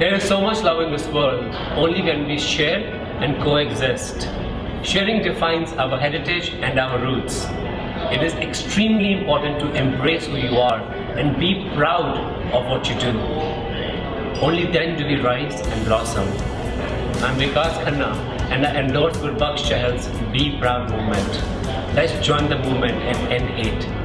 There is so much love in this world only when we share and coexist. Sharing defines our heritage and our roots. It is extremely important to embrace who you are and be proud of what you do. Only then do we rise and blossom. I'm Vikas Khanna and I endorse Gurbaksh Chahal's Be Proud movement. Let's join the movement and end hate.